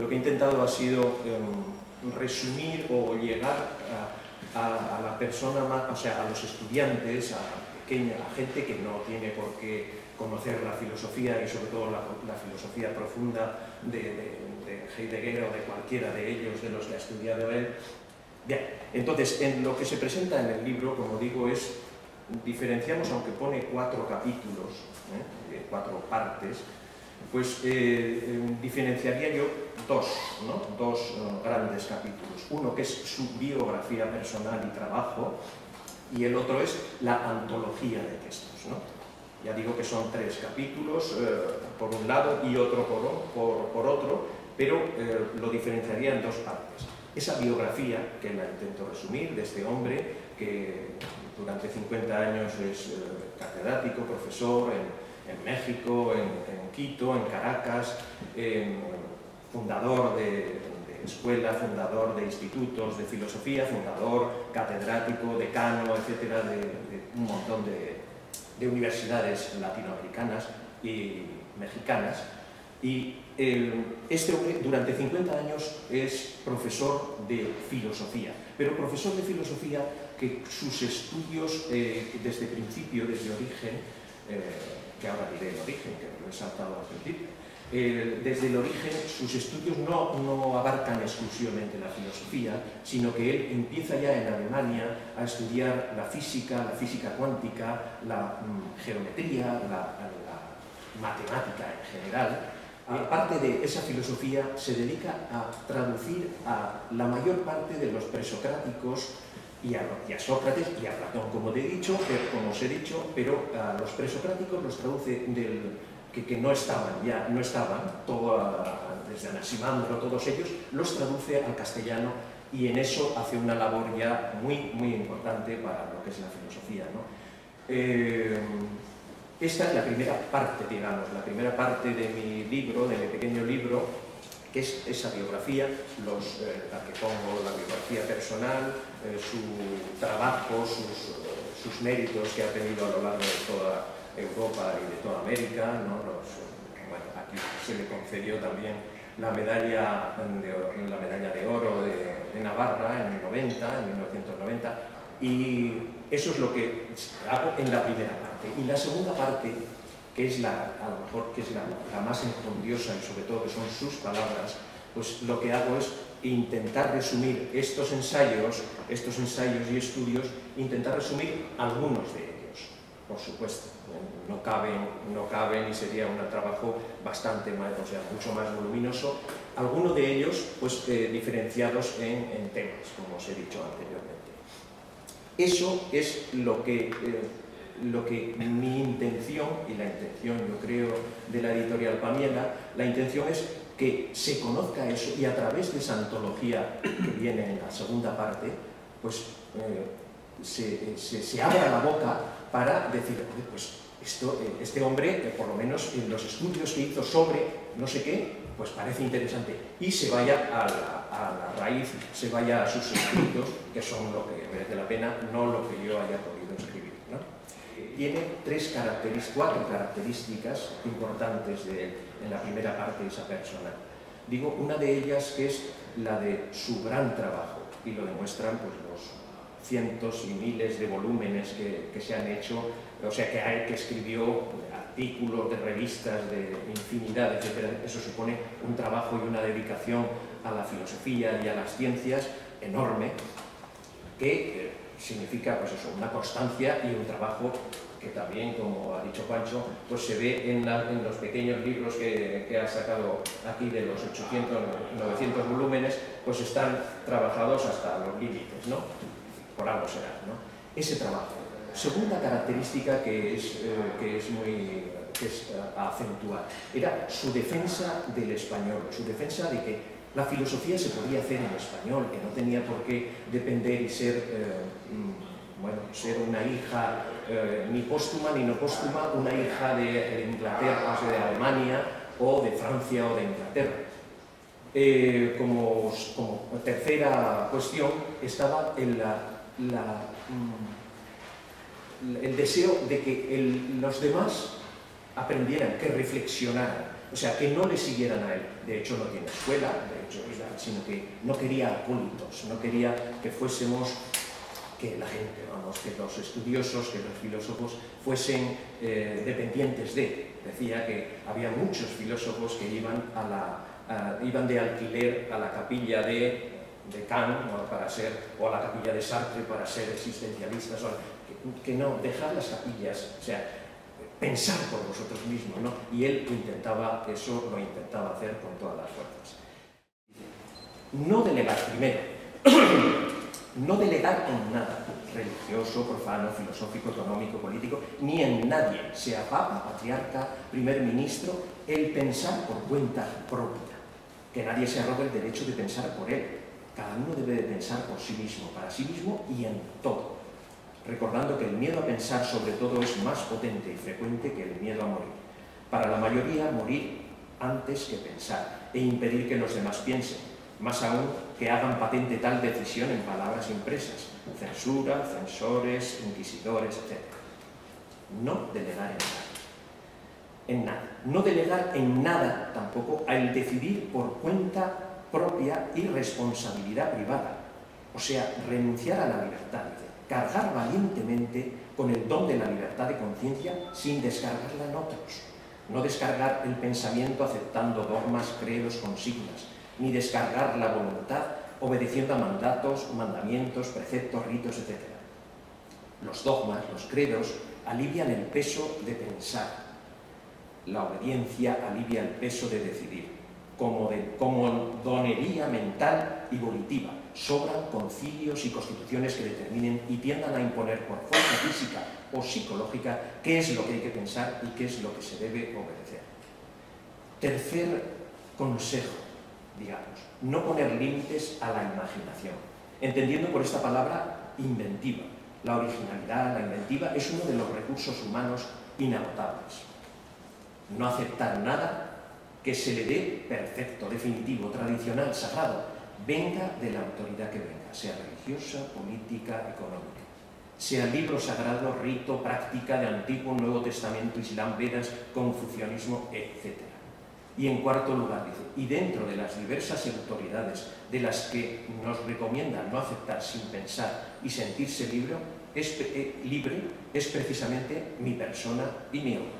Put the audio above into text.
lo que he intentado ha sido em, resumir o llegar a, la persona más, o sea, a los estudiantes, a, pequeña, a gente que no tiene por qué conocer la filosofía y sobre todo la, filosofía profunda de, Heidegger o de cualquiera de ellos, de los que ha estudiado él. Bien, entonces, en lo que se presenta en el libro, como digo, es, diferenciamos, aunque pone cuatro capítulos, ¿eh? cuatro partes, pues eh, em, diferenciaría yo dos, dos eh, grandes capítulos. Uno que es su biografía personal y trabajo, y el otro es la antología de textos. Ya digo que son tres capítulos, por un lado y otro por, por, otro, pero lo diferenciaría en dos partes. Esa biografía, que la intento resumir, de este hombre que durante 50 años es catedrático, profesor en en México, en, Quito, en Caracas, fundador de, escuela, fundador de institutos de filosofía, fundador, catedrático, decano, etcétera, de, un montón de, universidades latinoamericanas y mexicanas. Y este hombre durante 50 años es profesor de filosofía, pero profesor de filosofía que sus estudios eh, desde principio, desde origen, eh, que ahora diré el origen, que lo he saltado al principio, eh, desde el origen sus estudios no, abarcan exclusivamente la filosofía, sino que él empieza ya en Alemania a estudiar la física, la física cuántica, la mm, geometría, la, matemática en general. Aparte de esa filosofía, se dedica a traducir a la mayor parte de los presocráticos y a, Sócrates y a Platón, como, he dicho, como os he dicho, pero a los presocráticos los traduce del, que, no estaban ya, no estaban, todo, desde Anaximandro, todos ellos, los traduce al castellano y en eso hace una labor ya muy, muy importante para lo que es la filosofía. Eh, esta es la primera parte, digamos, la primera parte de mi libro, de mi pequeño libro, que es esa biografía, los, eh, la que pongo, la biografía personal, eh, su trabajo, sus, sus, méritos que ha tenido a lo largo de toda Europa y de toda América. ¿no? bueno, aquí se le concedió también la medalla de, la medalla de oro de, Navarra en el 90, en 1990, y eso es lo que hago en la primera parte. Y la segunda parte que es la, a lo mejor que es la, más enjundiosa y sobre todo que son sus palabras, pues lo que hago es intentar resumir estos ensayos, estos ensayos y estudios, intentar resumir algunos de ellos, por supuesto. No caben, no caben y sería un trabajo bastante más, o sea, mucho más voluminoso. Algunos de ellos, pues, eh, diferenciados en, temas, como os he dicho anteriormente. Eso es lo que eh, lo que mi intención, y la intención yo creo de la editorial Pamiela, la intención es que se conozca eso y a través de esa antología que viene en la segunda parte, pues eh, se, se, abra la boca para decir, pues esto, eh, este hombre, por lo menos en los estudios que hizo sobre no sé qué, pues parece interesante y se vaya a la, a la raíz, se vaya a sus escritos, que son lo que merece la pena, no lo que yo haya podido escribir. Tiene tres características, cuatro características importantes de en la primera parte de esa persona. Digo, una de ellas que es la de su gran trabajo, y lo demuestran pues, los cientos y miles de volúmenes que, que se han hecho, o sea, que, hay, que escribió artículos de revistas, de infinidad, etc. Eso supone un trabajo y una dedicación a la filosofía y a las ciencias enorme, que eh, significa pues eso, una constancia y un trabajo que también, como ha dicho Pancho, pues se ve en, los pequeños libros que, ha sacado aquí de los 800, 900 volúmenes, pues están trabajados hasta los límites, ¿no? Por algo será, ¿no? Ese trabajo. Segunda característica que es, eh, que es muy que es a acentuar, era su defensa del español, su defensa de que la filosofía se podía hacer en español, que no tenía por qué depender y ser, eh, mm, bueno, ser una hija eh, ni póstuma ni no póstuma, una hija de, Inglaterra, de Alemania, o de Francia o de Inglaterra. Eh, como, tercera cuestión estaba el, la, mm, el deseo de que los demás aprendieran, que reflexionaran, o sea, que no le siguieran a él. De hecho, no tiene escuela, de hecho, sino que no quería acólitos, no quería que fuésemos, que la gente, vamos, que los estudiosos, que los filósofos fuesen eh, dependientes de. Decía que había muchos filósofos que iban, de alquiler a la capilla de de Kant para ser, o a la capilla de Sartre para ser existencialistas, que no, dejar las capillas, o sea, pensar por vosotros mismos, ¿no? Y él intentaba, eso lo intentaba hacer con todas las fuerzas. No delegar, primero, no delegar en nada, religioso, profano, filosófico, económico, político, ni en nadie, sea papa, patriarca, primer ministro, el pensar por cuenta propia, que nadie se arrogue el derecho de pensar por él. Cada uno debe de pensar por sí mismo, para sí mismo y en todo recordando que el miedo a pensar sobre todo es más potente y frecuente que el miedo a morir. Para la mayoría, morir antes que pensar e impedir que los demás piensen, más aún que hagan patente tal decisión en palabras impresas, censura, censores, inquisidores, etc. No delegar en nada. En nada. No delegar en nada tampoco al decidir por cuenta propia y responsabilidad privada, o sea, renunciar a la libertad, cargar valientemente con el don de la libertad de conciencia sin descargarla en otros. No descargar el pensamiento aceptando dogmas, credos, consignas, ni descargar la voluntad obedeciendo a mandatos, mandamientos, preceptos, ritos, etc. Los dogmas, los credos, alivian el peso de pensar. La obediencia alivia el peso de decidir, como, de, como donería mental y volitiva sobran concilios y constituciones que determinen y tiendan a imponer por fuerza física o psicológica qué es lo que hay que pensar y qué es lo que se debe obedecer. Tercer consejo, digamos, no poner límites a la imaginación, entendiendo por esta palabra inventiva. La originalidad, la inventiva, es uno de los recursos humanos inagotables. No aceptar nada que se le dé perfecto, definitivo, tradicional, sagrado, venga de la autoridad que venga, sea religiosa, política, económica, sea libro sagrado, rito, práctica de Antiguo, Nuevo Testamento, Islam, Vedas, Confucianismo, etc. Y en cuarto lugar dice, y dentro de las diversas autoridades de las que nos recomiendan no aceptar sin pensar y sentirse libre, es, eh, libre, es precisamente mi persona y mi obra.